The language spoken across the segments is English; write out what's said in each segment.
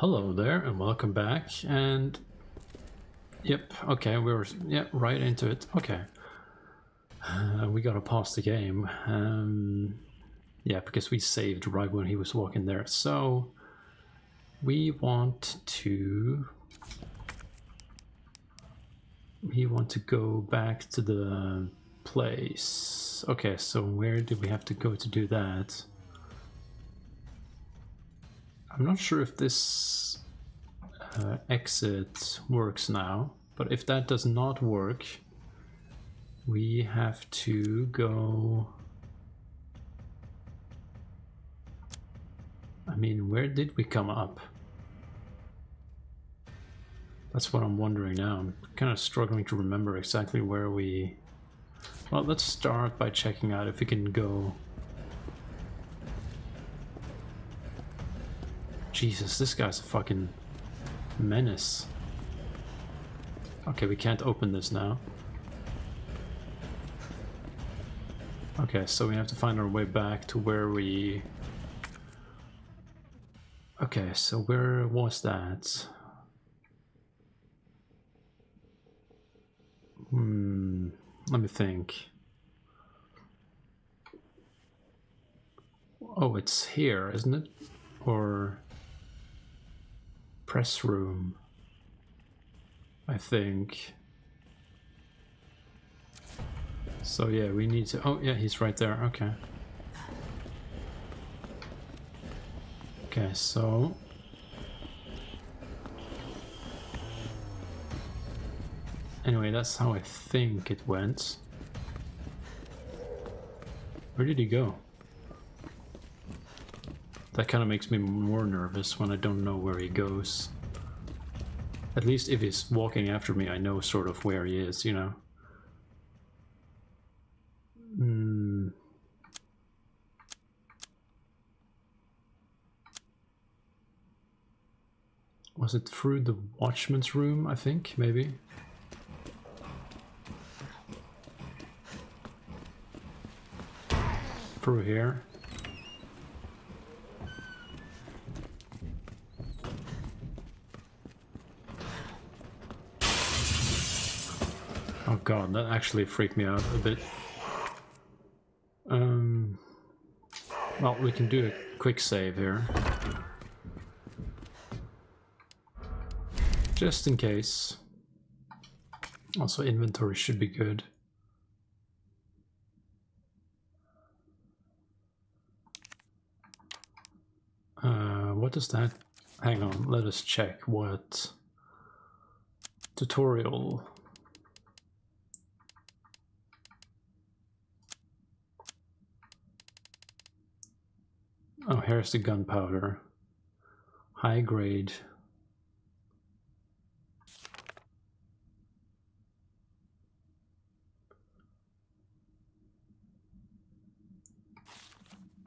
Hello there and welcome back and yep okay we were yeah right into it okay. Uh, we gotta pause the game um, yeah because we saved right when he was walking there so we want to we want to go back to the place. Okay so where do we have to go to do that I'm not sure if this uh, exit works now, but if that does not work, we have to go... I mean, where did we come up? That's what I'm wondering now. I'm kind of struggling to remember exactly where we... Well, let's start by checking out if we can go Jesus, this guy's a fucking menace. Okay, we can't open this now. Okay, so we have to find our way back to where we... Okay, so where was that? Hmm, let me think. Oh, it's here, isn't it? Or press room. I think. So yeah, we need to... Oh yeah, he's right there. Okay. Okay, so... Anyway, that's how I think it went. Where did he go? That kind of makes me more nervous when I don't know where he goes. At least if he's walking after me, I know sort of where he is, you know? Hmm. Was it through the watchman's room, I think, maybe? Through here. God, that actually freaked me out a bit. Um, well, we can do a quick save here. Just in case. Also, inventory should be good. Uh, what does that... Hang on, let us check what... Tutorial Here's the gunpowder. High grade.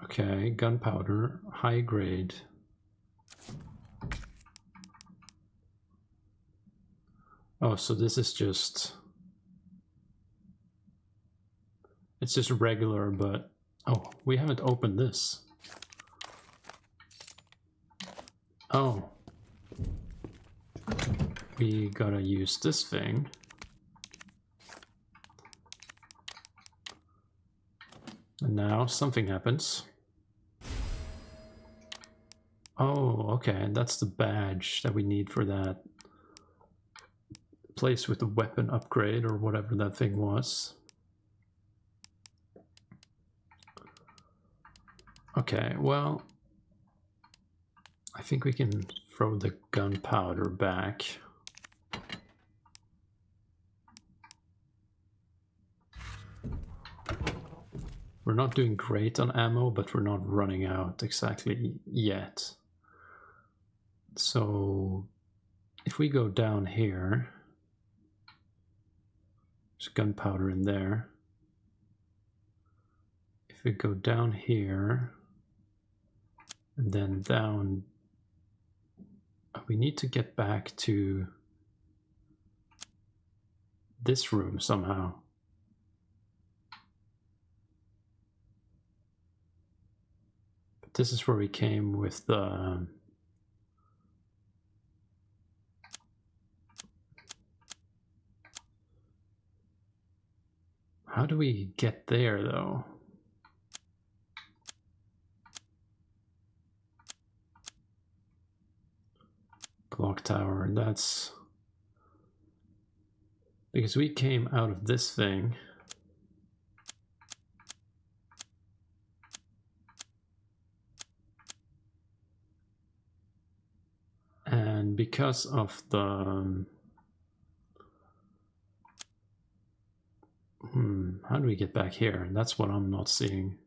Okay, gunpowder, high grade. Oh, so this is just... It's just regular, but... Oh, we haven't opened this. Oh. We gotta use this thing. And now something happens. Oh, okay, that's the badge that we need for that place with the weapon upgrade or whatever that thing was. Okay, well, I think we can throw the gunpowder back. We're not doing great on ammo, but we're not running out exactly yet. So if we go down here, there's gunpowder in there. If we go down here, and then down we need to get back to this room somehow. But this is where we came with the... How do we get there though? Clock tower, that's because we came out of this thing. And because of the Hmm, how do we get back here? And that's what I'm not seeing.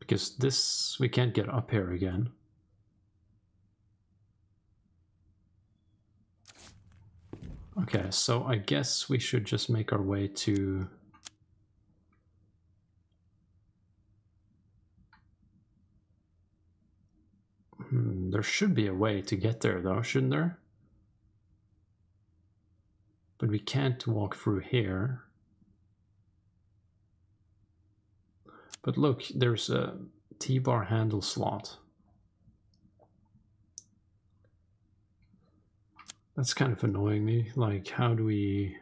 Because this, we can't get up here again. Okay, so I guess we should just make our way to... Hmm, there should be a way to get there though, shouldn't there? But we can't walk through here. But look, there's a T-bar handle slot. That's kind of annoying me. Like, how do we...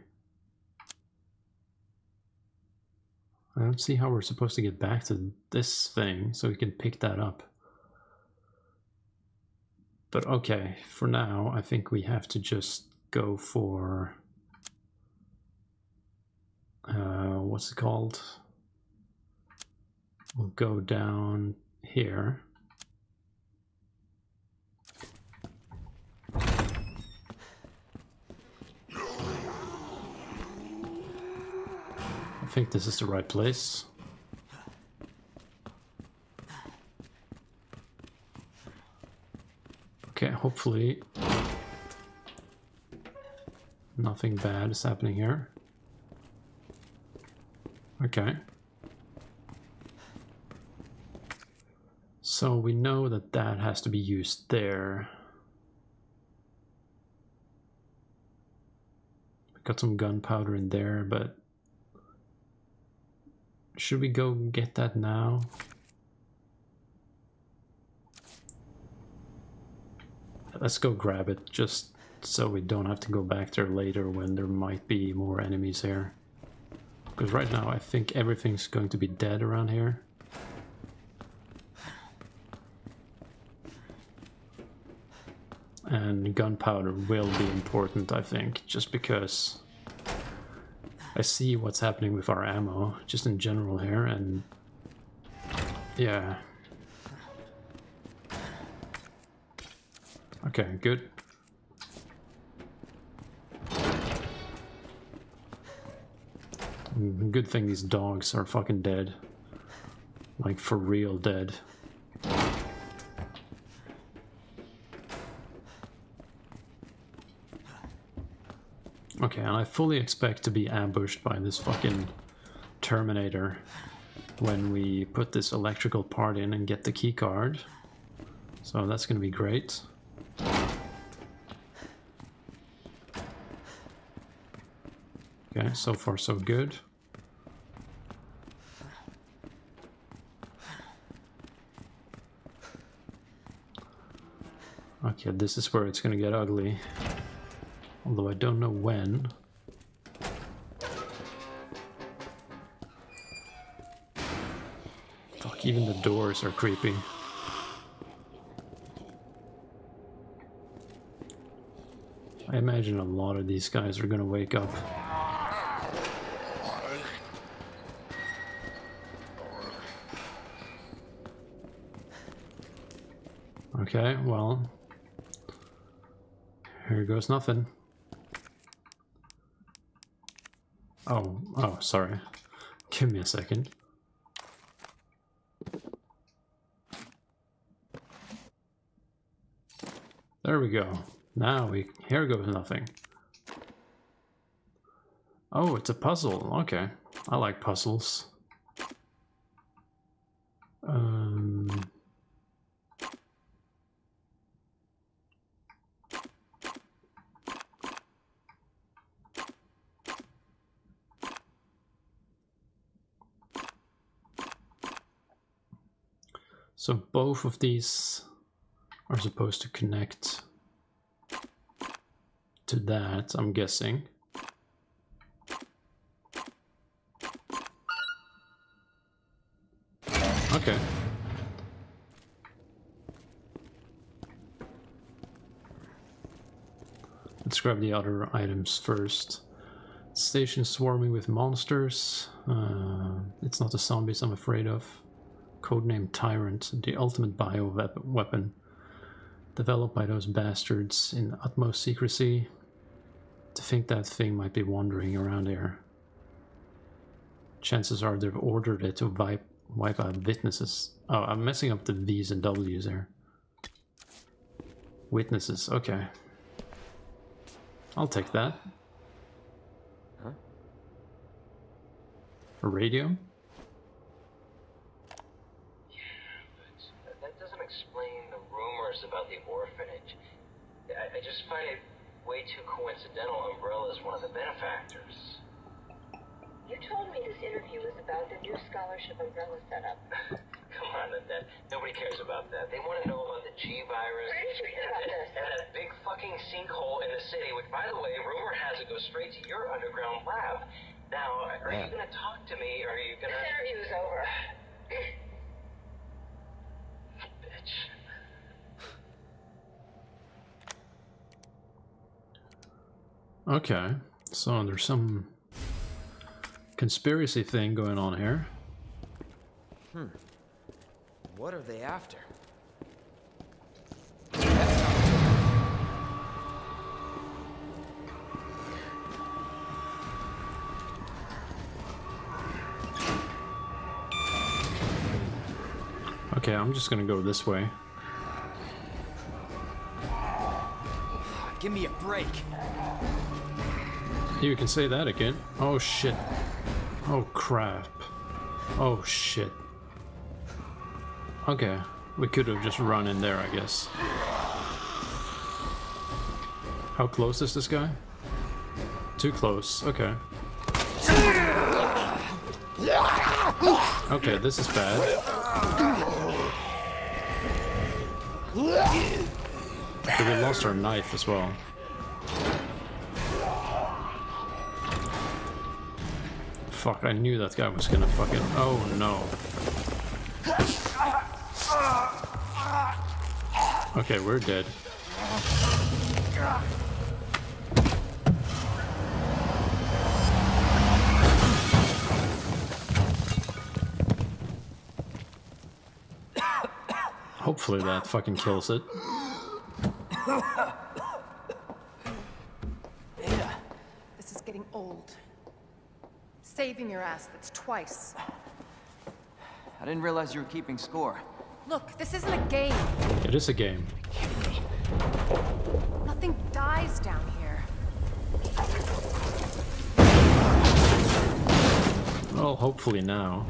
I don't see how we're supposed to get back to this thing so we can pick that up. But okay, for now, I think we have to just go for uh, what's it called? We'll go down here. Think this is the right place. Okay, hopefully nothing bad is happening here. Okay. So we know that that has to be used there. Got some gunpowder in there, but should we go get that now? Let's go grab it, just so we don't have to go back there later when there might be more enemies here. Because right now I think everything's going to be dead around here. And gunpowder will be important, I think, just because I see what's happening with our ammo, just in general here, and yeah. Okay, good. Mm, good thing these dogs are fucking dead. Like, for real dead. Okay, and I fully expect to be ambushed by this fucking Terminator when we put this electrical part in and get the key card. So that's gonna be great. Okay, so far so good. Okay, this is where it's gonna get ugly. Although I don't know when. Fuck, even the doors are creepy. I imagine a lot of these guys are gonna wake up. Okay, well, here goes nothing. Oh, oh, sorry. Give me a second. There we go. Now we, here goes nothing. Oh, it's a puzzle. Okay. I like puzzles. So both of these are supposed to connect to that, I'm guessing. Okay. Let's grab the other items first. Station swarming with monsters. Uh, it's not the zombies I'm afraid of. Codename Tyrant, the ultimate bio weapon. Developed by those bastards in utmost secrecy. To think that thing might be wandering around here. Chances are they've ordered it to wipe, wipe out witnesses. Oh, I'm messing up the V's and W's there. Witnesses, okay. I'll take that. Huh? A radio? That doesn't explain the rumors about the orphanage. I, I just find it way too coincidental Umbrella is one of the benefactors. You told me this interview was about the new scholarship Umbrella set up. Come on, that, nobody cares about that. They want to know about the G virus. Where did you hear about this? And that big fucking sinkhole in the city, which, by the way, rumor has it goes straight to your underground lab. Now, are Yeah. you gonna talk to me, or are you gonna... This interview is over. Okay, so there's some conspiracy thing going on here. Hmm. What are they after? Okay, I'm just gonna go this way. Give me a break. You can say that again. Oh shit. Oh crap. Oh shit. Okay, we could have just run in there, I guess. How close is this guy? Too close, okay. Okay, this is bad. Okay, we lost our knife as well. Fuck, I knew that guy was gonna fucking. Oh no. Okay, we're dead. Hopefully that fucking kills it. This is getting old. Saving your ass, that's twice. I didn't realize you were keeping score. Look, this isn't a game. It is a game. Nothing dies down here. Well, hopefully now.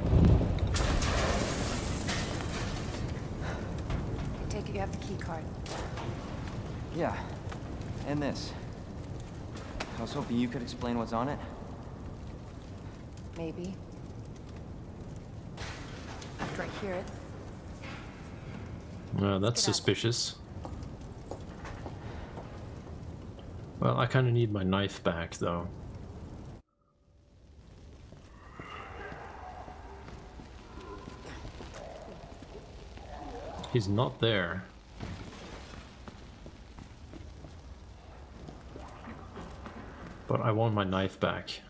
I take it you have the key card. Yeah. And this. I was hoping you could explain what's on it. Maybe. After I hear it. Uh, that's suspicious. Well, I kind of need my knife back, though. He's not there. But I want my knife back.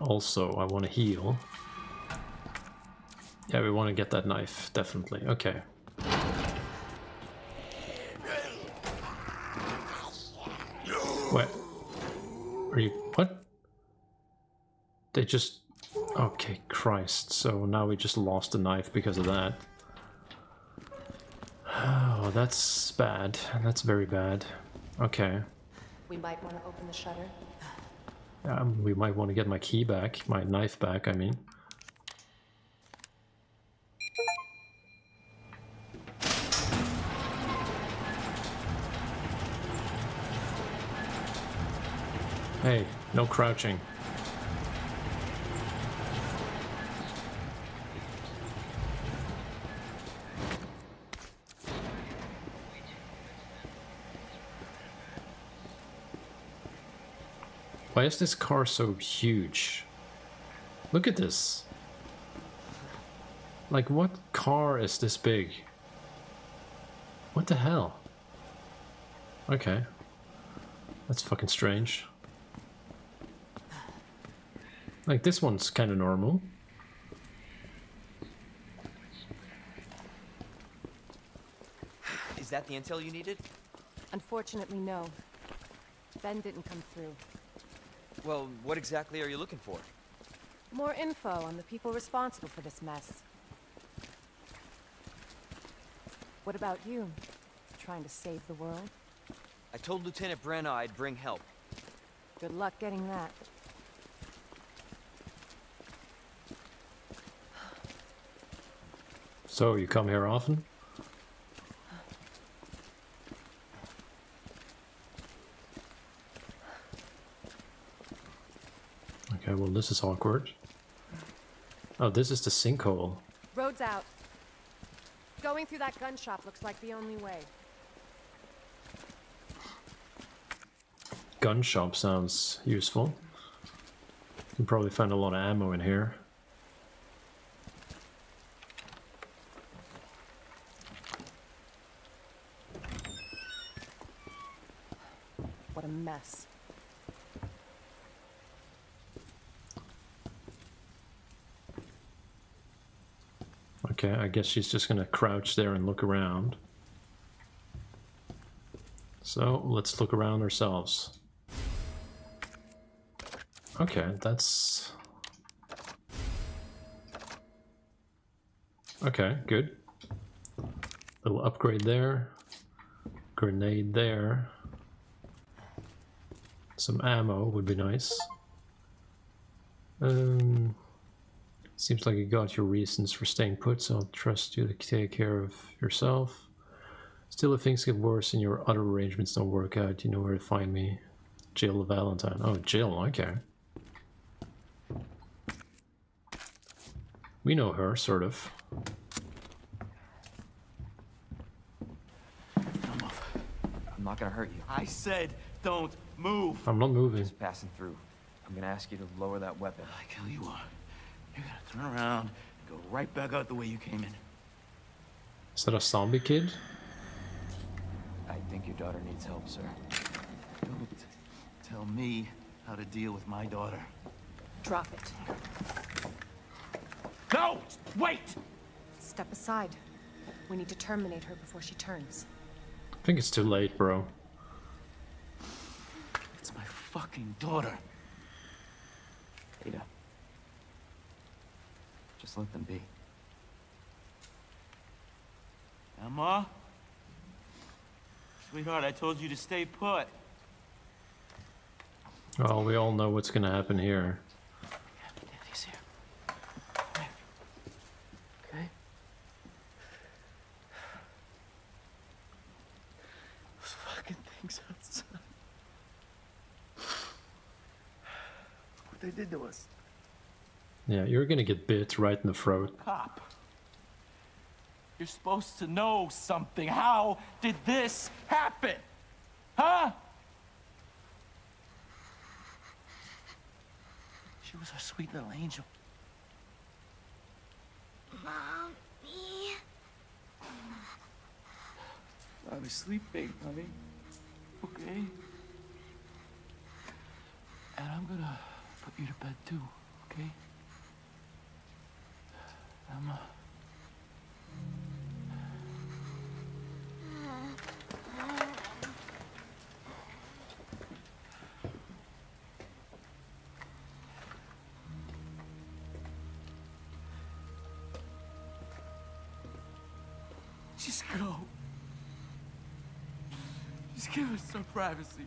Also, I want to heal. Yeah, we want to get that knife, definitely. Okay. What? Are you... What? They just... Okay, Christ. So now we just lost the knife because of that. Oh, that's bad. That's very bad. Okay. We might want to open the shutter. Um, we might want to get my key back. My knife back, I mean. Hey, no crouching. Why is this car so huge? Look at this. Like, what car is this big? What the hell? Okay. That's fucking strange. Like, this one's kind of normal. Is that the intel you needed? Unfortunately, no. Ben didn't come through. Well, what exactly are you looking for? More info on the people responsible for this mess. What about you? Trying to save the world? I told Lieutenant Branagh I'd bring help. Good luck getting that. So, you come here often? Okay, well, this is awkward. Oh, this is the sinkhole. Road's out. Going through that gun shop looks like the only way. Gun shop sounds useful. You can probably find a lot of ammo in here. What a mess. Okay, I guess she's just gonna crouch there and look around. So let's look around ourselves. Okay, that's. Okay, good. Little upgrade there. Grenade there. Some ammo would be nice. Um, Seems like you got your reasons for staying put, so I'll trust you to take care of yourself. Still, if things get worse and your other arrangements don't work out, you know where to find me. Jill Valentine. Oh, Jill, okay. We know her, sort of. I'm not gonna hurt you. I said don't move. I'm not moving. Just passing through. I'm gonna ask you to lower that weapon. Like hell you are. You're gonna turn around and go right back out the way you came in. Is that a zombie kid? I think your daughter needs help, sir. Don't tell me how to deal with my daughter. Drop it. No! Wait! Step aside. We need to terminate her before she turns. I think it's too late, bro. It's my fucking daughter. Ada. Just let them be. Emma? Sweetheart, I told you to stay put. Well, we all know what's gonna happen here. Daddy's here. Okay? Those fucking things outside. What they did to us. Yeah, you're gonna get bit right in the throat. Cop. You're supposed to know something. How did this happen? Huh? She was our sweet little angel. Mommy. I was sleeping, honey. Okay? And I'm gonna put you to bed too, okay? Just go. Just give us some privacy.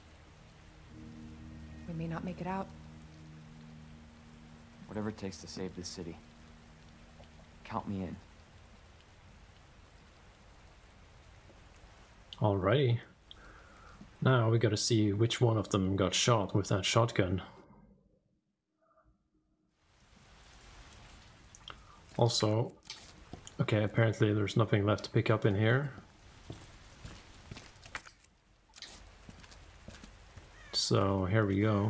We may not make it out. Whatever it takes to save this city. Count me in. Alrighty. Now we gotta see which one of them got shot with that shotgun. Also, okay, apparently there's nothing left to pick up in here. So here we go.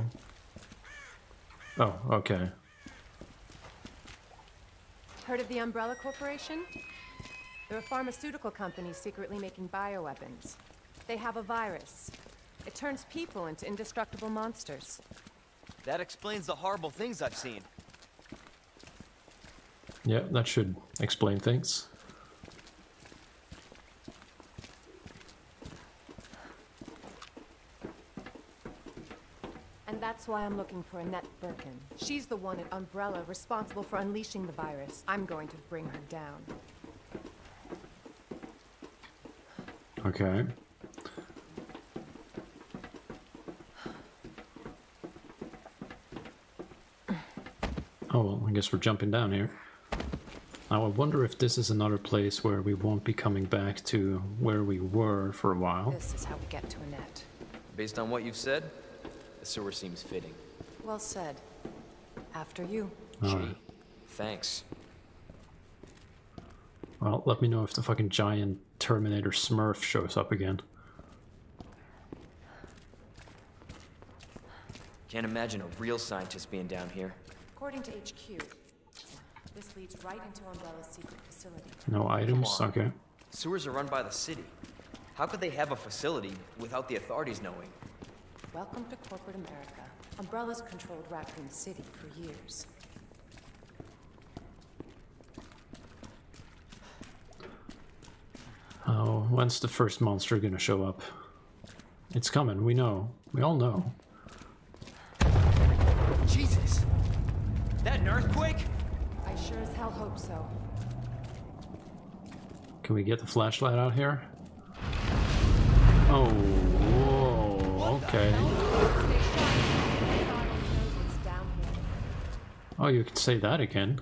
Oh, okay. Heard of the Umbrella Corporation? They're a pharmaceutical company secretly making bioweapons. They have a virus. It turns people into indestructible monsters. That explains the horrible things I've seen. Yeah, that should explain things. That's why I'm looking for Annette Birkin. She's the one at Umbrella responsible for unleashing the virus. I'm going to bring her down. Okay. Oh, well, I guess we're jumping down here. Now, I wonder if this is another place where we won't be coming back to where we were for a while. This is how we get to Annette. Based on what you've said, the sewer seems fitting. Well said. After you. Alright. Thanks. Well, let me know if the fucking giant Terminator Smurf shows up again. Can't imagine a real scientist being down here. According to HQ, this leads right into Umbrella's secret facility. No items? on. Okay. Sewers are run by the city. How could they have a facility without the authorities knowing? Welcome to corporate America. Umbrella's controlled Raccoon City for years. Oh, when's the first monster gonna show up? It's coming, we know. We all know. Jesus! That an earthquake? I sure as hell hope so. Can we get the flashlight out here? Oh, whoa, okay. Oh, you could say that again.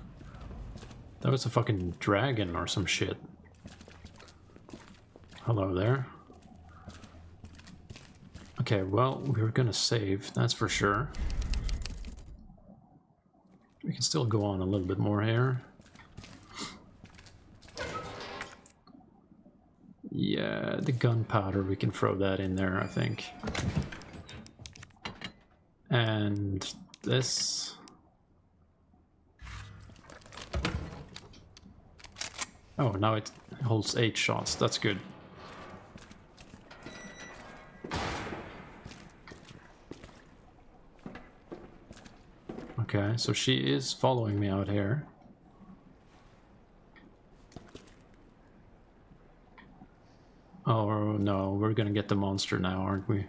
That was a fucking dragon or some shit. Hello there. Okay, well, we were gonna save, that's for sure. We can still go on a little bit more here. Yeah, the gunpowder, we can throw that in there, I think. And this. Oh, now it holds eight shots. That's good. Okay, so she is following me out here. Oh no, we're gonna get the monster now, aren't we?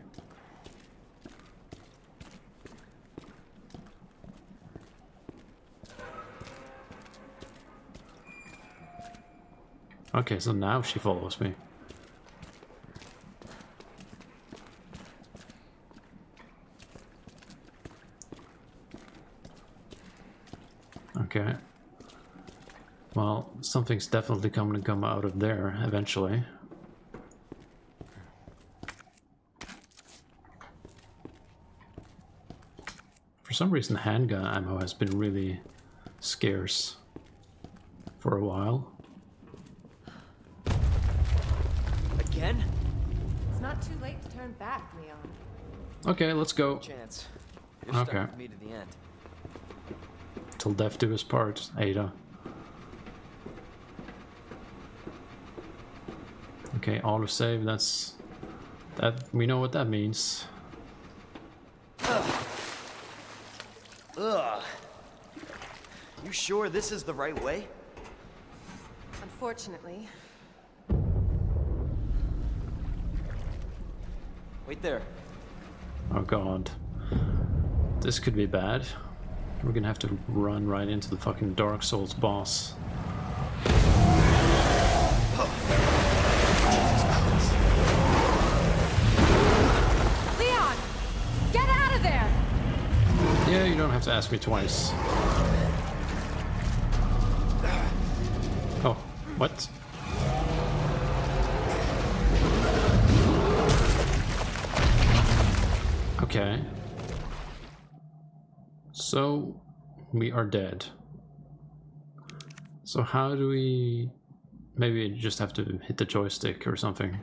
Okay, so now she follows me. Okay. Well, something's definitely coming to come out of there eventually. For some reason, handgun ammo has been really scarce for a while. Okay, let's go. Chance. You're Okay. with me to the end. Till death do us part, Ada. Okay, autosave, that's... That, we know what that means. Ugh. You sure this is the right way? Unfortunately, Wait there. Oh god. This could be bad. We're gonna have to run right into the fucking Dark Souls boss. Leon! Get out of there! Yeah, you don't have to ask me twice. Oh, what? Okay. So, we are dead. So how do we... Maybe just have to hit the joystick or something.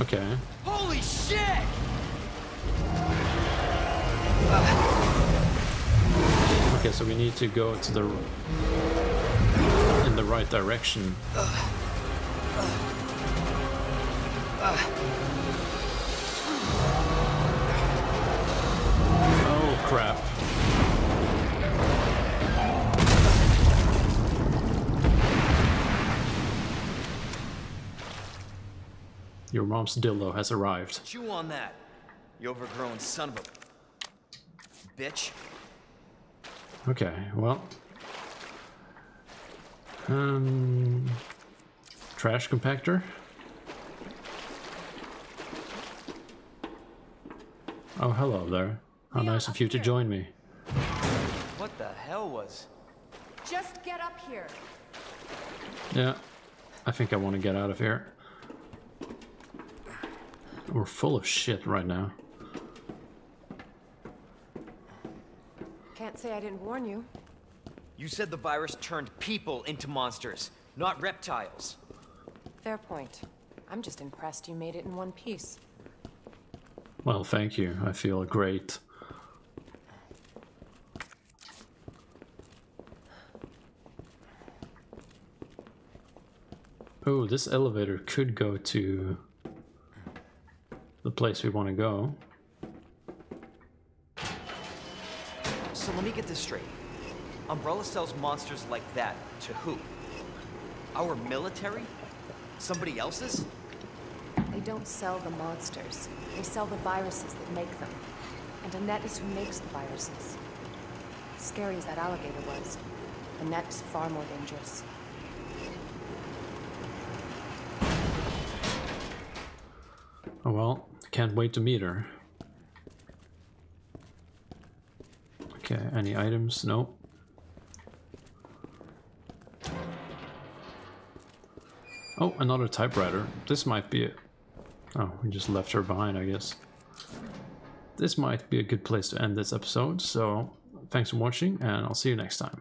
Okay. Okay, so we need to go to the in the right direction. Oh crap. Your mom's dildo has arrived. Chew on that, you overgrown son of a bitch. Okay, well. Um, trash compactor. Oh, hello there. How Leon, nice of up you to join me. What the hell was... Just get up here. Yeah, I think I want to get out of here. We're full of shit right now. Can't say I didn't warn you. You said the virus turned people into monsters, not reptiles. Fair point. I'm just impressed you made it in one piece. Well, thank you. I feel great. Oh, this elevator could go to the place we want to go. So let me get this straight. Umbrella sells monsters like that to who? Our military? Somebody else's? They don't sell the monsters. They sell the viruses that make them. And Annette is who makes the viruses. Scary as that alligator was, Annette is far more dangerous. Oh well, can't wait to meet her. Okay, any items? Nope. Oh, another typewriter. This might be it. Oh, we just left her behind, I guess. This might be a good place to end this episode, so thanks for watching, and I'll see you next time.